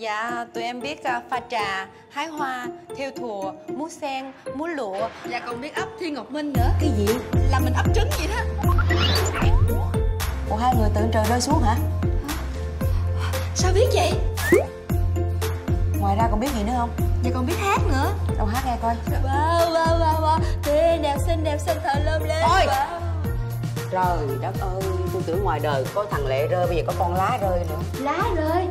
Dạ, tụi em biết uh, pha trà, hái hoa, theo thùa, múa sen, múa lụa Và còn biết ấp Thiên Ngọc Minh nữa Cái gì? Là mình ấp trứng vậy đó Ủa hai người tưởng trời rơi xuống hả? Sao biết vậy? Ngoài ra còn biết gì nữa không? Và còn biết hát nữa Đâu hát nghe coi Wow, wow, wow, wow Tươi đẹp xinh đẹp xinh thở lơm lên Ôi! wow. Trời đất ơi, tôi tưởng ngoài đời có thằng lệ rơi, bây giờ có con lá rơi nữa Lá rơi